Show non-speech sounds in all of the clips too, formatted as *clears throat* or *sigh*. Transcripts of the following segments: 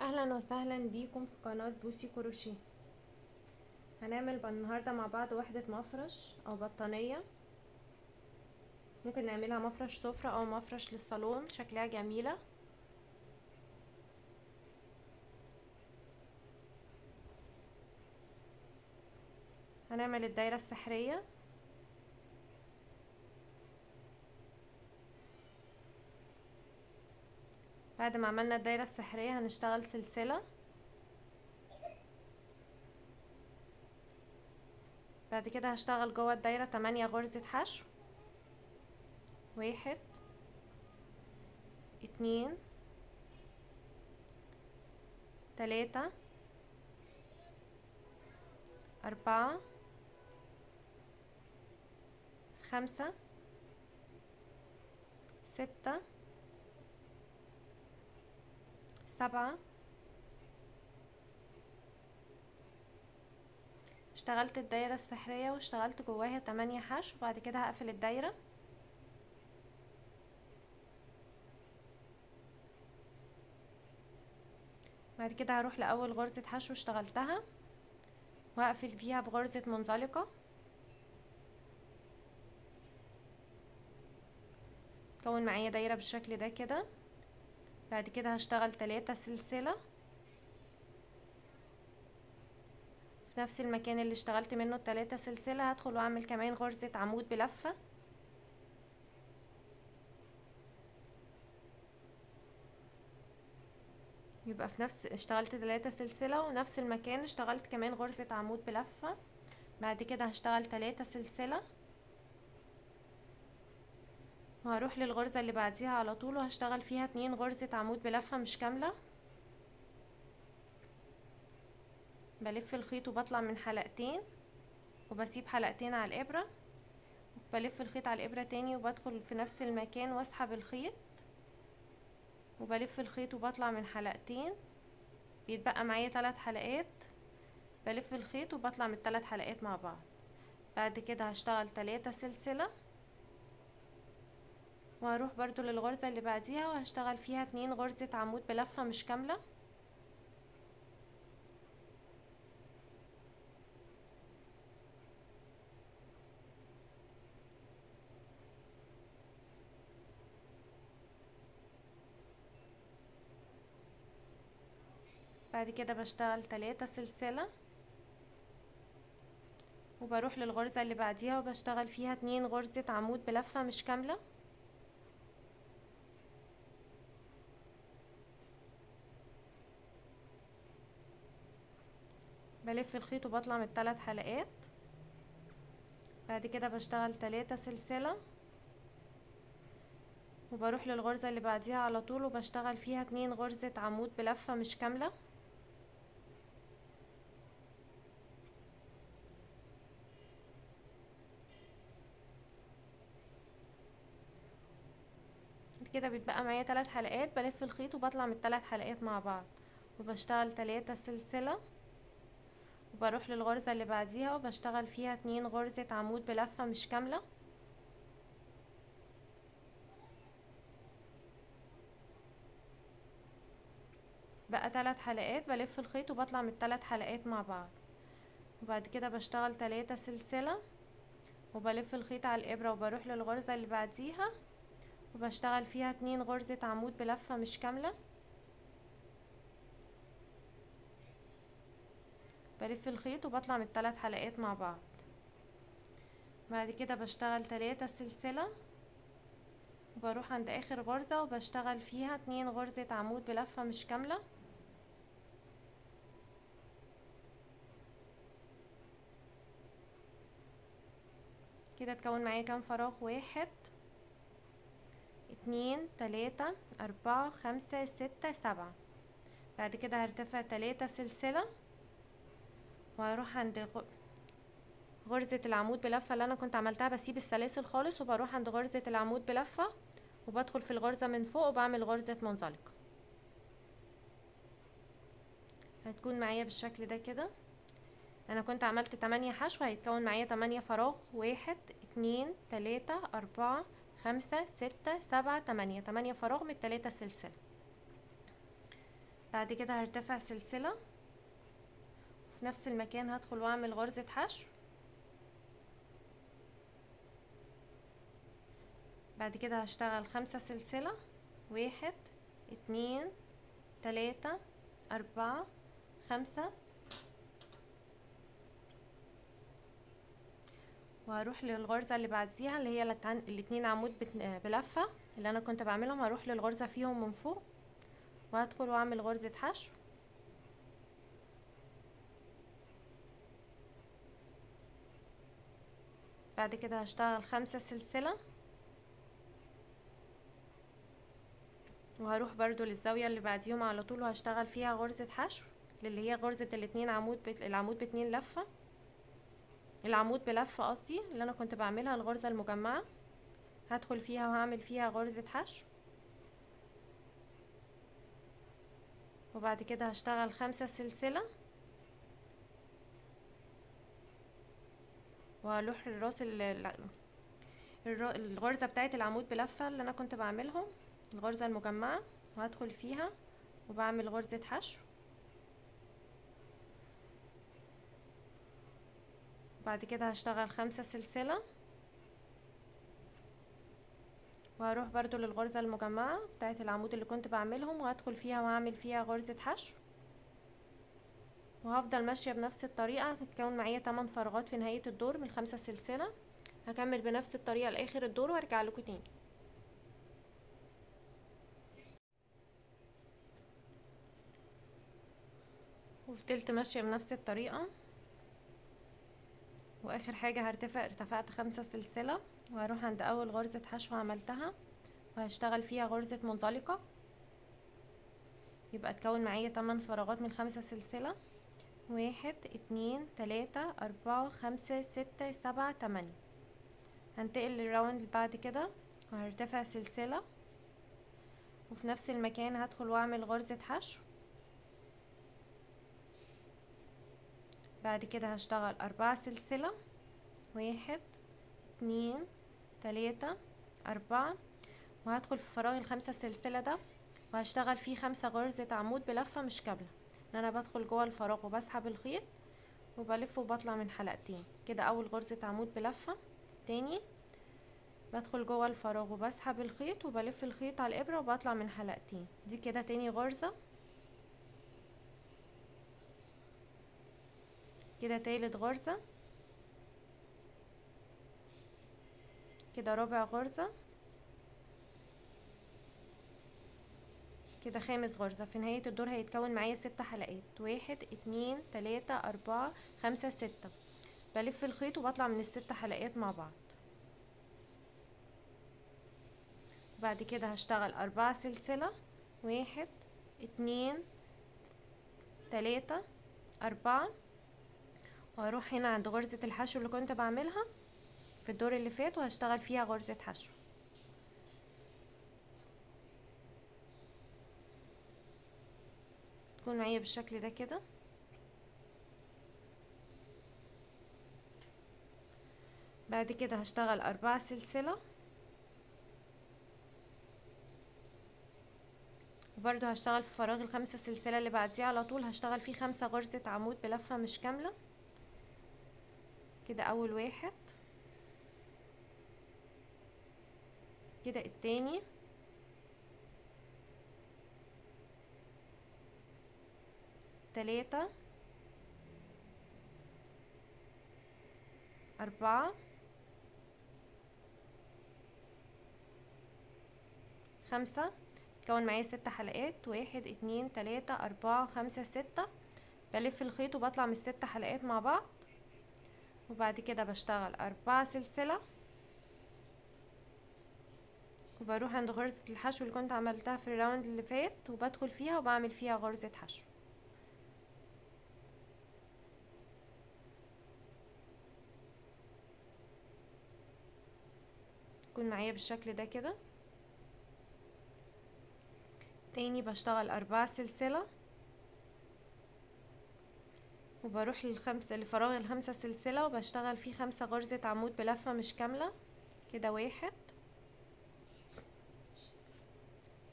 أهلا وسهلا بيكم في قناة بوسي كروشيه. هنعمل النهاردة مع بعض وحدة مفرش أو بطانية. ممكن نعملها مفرش سفرة أو مفرش للصالون شكلها جميلة. هنعمل الدايرة السحرية. بعد ما عملنا الدايرة السحرية هنشتغل سلسلة. بعد كده هشتغل جوه الدايرة تمانية غرزة حشو. واحد اتنين تلاتة أربعة خمسة ستة سبعة اشتغلت الدايرة السحرية واشتغلت جواها تمانية حشو وبعد كده هقفل الدايرة. بعد كده هروح لأول غرزة حشو اشتغلتها وهقفل فيها بغرزة منزلقة. كون معايا دايرة بالشكل ده كده. بعد كده هشتغل تلاتة سلسلة. في نفس المكان اللي اشتغلت منه التلاتة سلسلة هدخل وأعمل كمان غرزة عمود بلفة. يبقى في نفس اشتغلت تلاتة سلسلة ونفس المكان اشتغلت كمان غرزة عمود بلفة. بعد كده هشتغل تلاتة سلسلة. وهروح للغرزة اللي بعديها على طول وهشتغل فيها اتنين غرزة عمود بلفة مش كاملة. بلف الخيط وبطلع من حلقتين وبسيب حلقتين على الإبرة. بلف الخيط على الإبرة تاني وبدخل في نفس المكان واسحب الخيط. وبلف الخيط وبطلع من حلقتين. بيتبقى معايا ثلاث حلقات. بلف الخيط وبطلع من الثلاث حلقات مع بعض. بعد كده هشتغل تلاتة سلسلة. وهروح برضو للغرزة اللي بعديها وهشتغل فيها اتنين غرزة عمود بلفة مش كاملة. بعد كده بشتغل تلاتة سلسلة. وبروح للغرزة اللي بعديها وبشتغل فيها اتنين غرزة عمود بلفة مش كاملة. بلف الخيط وبطلع من الثلاث حلقات. بعد كده بشتغل تلاتة سلسلة. وبروح للغرزة اللي بعديها على طول وبشتغل فيها اتنين غرزة عمود بلفة مش كاملة. كده بيتبقى معايا ثلاث حلقات بلف الخيط وبطلع من الثلاث حلقات مع بعض. وبشتغل تلاتة سلسلة. وبروح للغرزة اللي بعديها وبشتغل فيها اتنين غرزة عمود بلفة مش كاملة. بقى ثلاث حلقات بلف الخيط وبطلع من الثلاث حلقات مع بعض. وبعد كده بشتغل تلاتة سلسلة وبلف الخيط على الإبرة وبروح للغرزة اللي بعديها وبشتغل فيها اتنين غرزة عمود بلفة مش كاملة. بلف الخيط وبطلع من الثلاث حلقات مع بعض. بعد كده بشتغل تلاتة سلسلة. وبروح عند آخر غرزة وبشتغل فيها اتنين غرزة عمود بلفة مش كاملة. كده تكون معايا كام فراغ؟ واحد اتنين تلاتة أربعة خمسة ستة سبعة. بعد كده هرتفع تلاتة سلسلة. وهروح عند غرزة العمود بلفة اللي أنا كنت عملتها بسيب السلاسل خالص وبروح عند غرزة العمود بلفة وبدخل في الغرزة من فوق وبعمل غرزة منزلقة. هتكون معايا بالشكل ده كده. أنا كنت عملت تمانية حشو هيتكون معايا تمانية فراغ واحد اتنين تلاتة أربعة خمسة ستة سبعة تمانية. تمانية فراغ من التلاتة سلسلة. بعد كده هرتفع سلسلة. في نفس المكان هدخل واعمل غرزة حشو. بعد كده هشتغل خمسة سلسلة. واحد اتنين تلاتة أربعة خمسة. وهروح للغرزة اللي بعديها اللي هي الاتنين عمود بلفة اللي أنا كنت بعملهم. هروح للغرزة فيهم من فوق. وهدخل واعمل غرزة حشو. بعد كده هشتغل خمسة سلسلة. وهروح برضو للزاوية اللي بعديهم على طول وهشتغل فيها غرزة حشو اللي هي غرزة الاتنين عمود بت... العمود باتنين لفة. العمود بلفة قصدي اللي أنا كنت بعملها الغرزة المجمعة. هدخل فيها وهعمل فيها غرزة حشو وبعد كده هشتغل خمسة سلسلة. وهروح لراس الغرزة بتاعت العمود بلفة اللي أنا كنت بعملهم الغرزة المجمعة وهدخل فيها وبعمل غرزة حشو. بعد كده هشتغل خمسة سلسلة. وهروح برضو للغرزة المجمعة بتاعت العمود اللي كنت بعملهم وهدخل فيها وهعمل فيها غرزة حشو. وهفضل ماشية بنفس الطريقة هتتكون معايا 8 فراغات في نهاية الدور من خمسة سلسلة. هكمل بنفس الطريقة لآخر الدور وأرجع لكم تاني. وفضلت ماشية بنفس الطريقة. وآخر حاجة هرتفع ارتفعت خمسة سلسلة. وهروح عند أول غرزة حشو عملتها. وهشتغل فيها غرزة منزلقة. يبقى تكون معايا 8 فراغات من خمسة سلسلة. واحد اتنين تلاتة اربعة خمسة ستة سبعة تمانية. هنتقل للراوند اللي بعد كده. وهرتفع سلسلة. وفي نفس المكان هدخل واعمل غرزة حشو بعد كده هشتغل أربعة سلسلة. واحد اتنين تلاتة أربعة. وهدخل في فراغ الخمسة سلسلة ده. وهشتغل فيه خمسة غرزة عمود بلفة مش كاملة. إن أنا بدخل جوه الفراغ وبسحب الخيط وبلف وبطلع من حلقتين. كده أول غرزة عمود بلفة تاني بدخل جوه الفراغ وبسحب الخيط وبلف الخيط على الإبرة وبطلع من حلقتين. دي كده تاني غرزة. كده تالت غرزة. كده رابع غرزة. كده خامس غرزة في نهاية الدور هيتكون معايا ست حلقات. واحد اتنين تلاتة اربعة خمسة ستة. بلف الخيط وبطلع من الست حلقات مع بعض. بعد كده هشتغل أربعة سلسلة. واحد اتنين تلاتة اربعة. وهروح هنا عند غرزة الحشو اللي كنت بعملها في الدور اللي فات وهشتغل فيها غرزة حشو. تكون معايا بالشكل ده كده. بعد كده هشتغل أربعة سلسلة. وبرضو هشتغل في فراغ الخمسة سلسلة اللي بعديه على طول. هشتغل فيه خمسة غرزة عمود بلفة مش كاملة. كده أول واحد. كده التاني. تلاتة أربعة خمسة. كون معايا ست حلقات واحد اتنين تلاتة أربعة خمسة ستة. بلف الخيط وبطلع من الست حلقات مع بعض. وبعد كده بشتغل أربعة سلسلة. وبروح عند غرزة الحشو اللي كنت عملتها في الراوند اللي فات وبدخل فيها وبعمل فيها غرزة حشو. تكون معايا بالشكل ده كده. تاني بشتغل أربعة سلسلة. وبروح للخمسة لفراغ الخمسة سلسلة وبشتغل فيه خمسة غرزة عمود بلفة مش كاملة. كده واحد.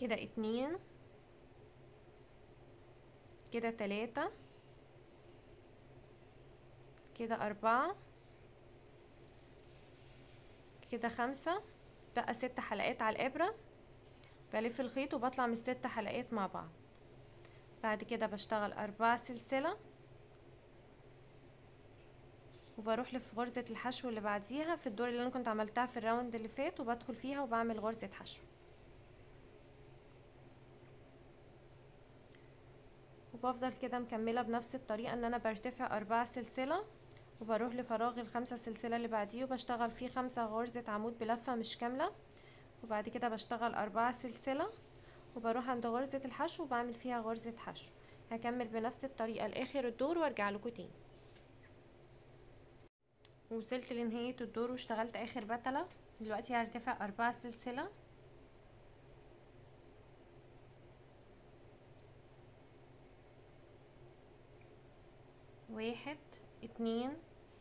كده اتنين. كده تلاتة. كده أربعة. كده خمسة بقى ست حلقات على الإبرة بلف الخيط وبطلع من الست حلقات مع بعض. بعد كده بشتغل أربعة سلسلة وبروح في غرزة الحشو اللي بعديها في الدور اللي أنا كنت عملتها في الراوند اللي فات وبدخل فيها وبعمل غرزة حشو. وبفضل كده مكملة بنفس الطريقة إن أنا برتفع اربعة سلسلة. وبروح لفراغ الخمسة سلسلة اللي بعديه وبشتغل فيه خمسة غرزة عمود بلفة مش كاملة. وبعد كده بشتغل أربعة سلسلة وبروح عند غرزة الحشو وبعمل فيها غرزة حشو. هكمل بنفس الطريقة لآخر الدور وأرجع لكم تاني. وصلت لنهاية الدور واشتغلت آخر بتلة. دلوقتي هرتفع أربعة سلسلة. واحد اتنين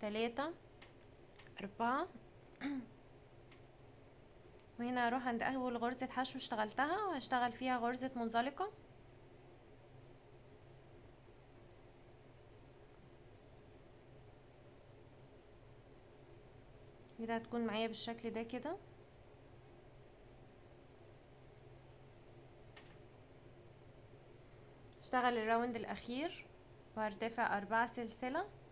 تلاتة أربعة. *clears throat* وهنا هروح عند أول غرزة حشو اشتغلتها. وهشتغل فيها غرزة منزلقة. كده هتكون معايا بالشكل ده كده. اشتغل الراوند الأخير وهرتفع أربعة سلسلة.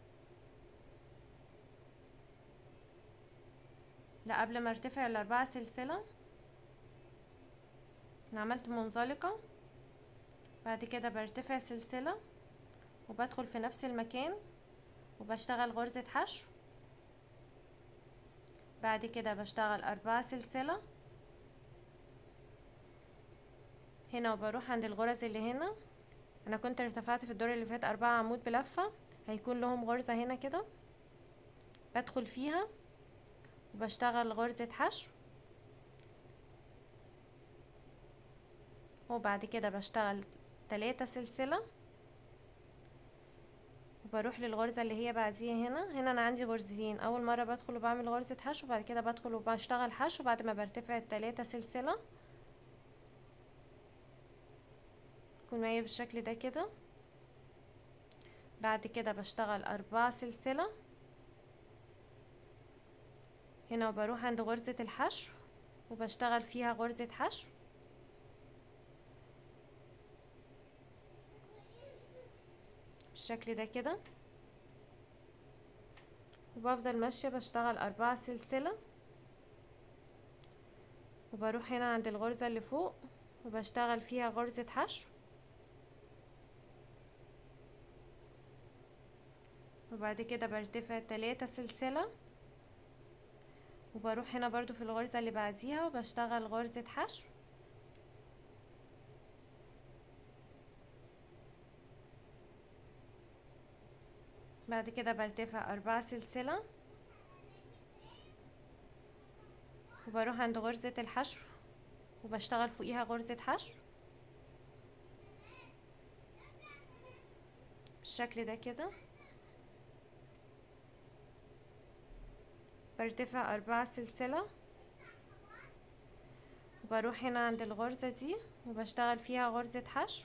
لا قبل ما ارتفع الأربعة سلسلة أنا عملت منزلقة. بعد كده برتفع سلسلة وبدخل في نفس المكان وبشتغل غرزة حشو. بعد كده بشتغل أربعة سلسلة. هنا وبروح عند الغرز اللي هنا. أنا كنت ارتفعت في الدور اللي فات أربعة عمود بلفة هيكون لهم غرزة هنا كده. بدخل فيها. وبشتغل غرزة حشو وبعد كده بشتغل تلاتة سلسلة وبروح للغرزة اللي هي بعديها هنا. هنا أنا عندي غرزتين أول مرة بدخل وبعمل غرزة حشو وبعد كده بدخل وبشتغل حشو بعد ما برتفع التلاتة سلسلة. يكون معايا بالشكل ده كده. بعد كده بشتغل أربعة سلسلة. هنا وبروح عند غرزة الحشو وبشتغل فيها غرزة حشو بالشكل ده كده. وبفضل ماشية بشتغل أربعة سلسلة. وبروح هنا عند الغرزة اللي فوق وبشتغل فيها غرزة حشو وبعد كده برتفع تلاتة سلسلة. وبروح هنا برضو في الغرزة اللي بعديها وبشتغل غرزة حشو. بعد كده برتفع أربعة سلسلة. وبروح عند غرزة الحشو وبشتغل فوقيها غرزة حشو. بالشكل ده كده. برتفع أربعة سلسلة وبروح هنا عند الغرزة دي وبشتغل فيها غرزة حشو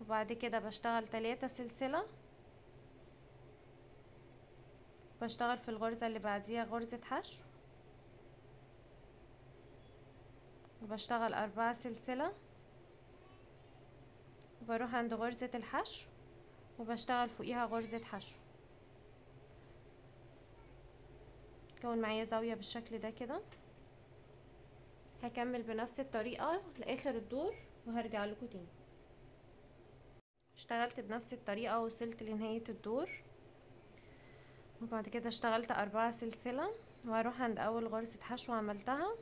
وبعد كده بشتغل تلاتة سلسلة بشتغل في الغرزة اللي بعديها غرزة حشو وبشتغل أربعة سلسلة وبروح عند غرزة الحشو وبشتغل فوقيها غرزة حشو كون معايا زاوية بالشكل ده كده. هكمل بنفس الطريقة لآخر الدور وهرجع لكم تاني. اشتغلت بنفس الطريقة وصلت لنهاية الدور. وبعد كده اشتغلت أربعة سلسلة وهروح عند أول غرزة حشو عملتها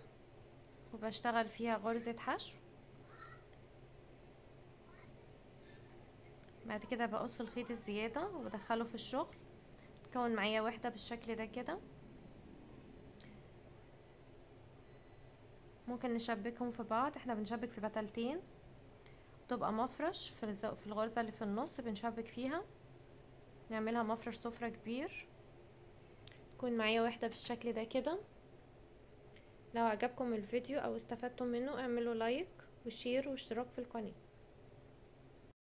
وبشتغل فيها غرزة حشو. بعد كده بقص الخيط الزيادة وبدخله في الشغل. تكون معايا وحدة بالشكل ده كده. ممكن نشبكهم في بعض. إحنا بنشبك في بتلتين. تبقى مفرش في في الغرزة اللي في النص بنشبك فيها. نعملها مفرش سفرة كبير. تكون معايا واحدة بالشكل ده كده. لو عجبكم الفيديو أو استفدتم منه اعملوا like و share واشتراك في القناة.